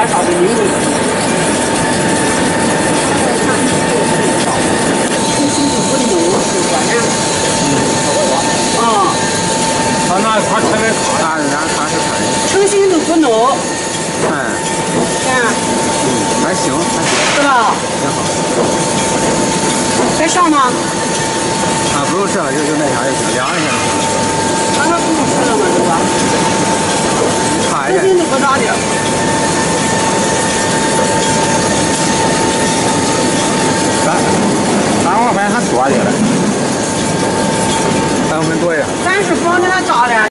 点啥子英语。初心不愤怒是关键。啊，他那他前面看，他人家他是看的，初心不愤怒，哎，看，还行，还行，是吧？挺好。再上吗？啊，不用这就就那啥就行，凉一下就行。他那不是了吗？对吧？差一点。都不咋的。拔起来三分多一点咱是光给它扎的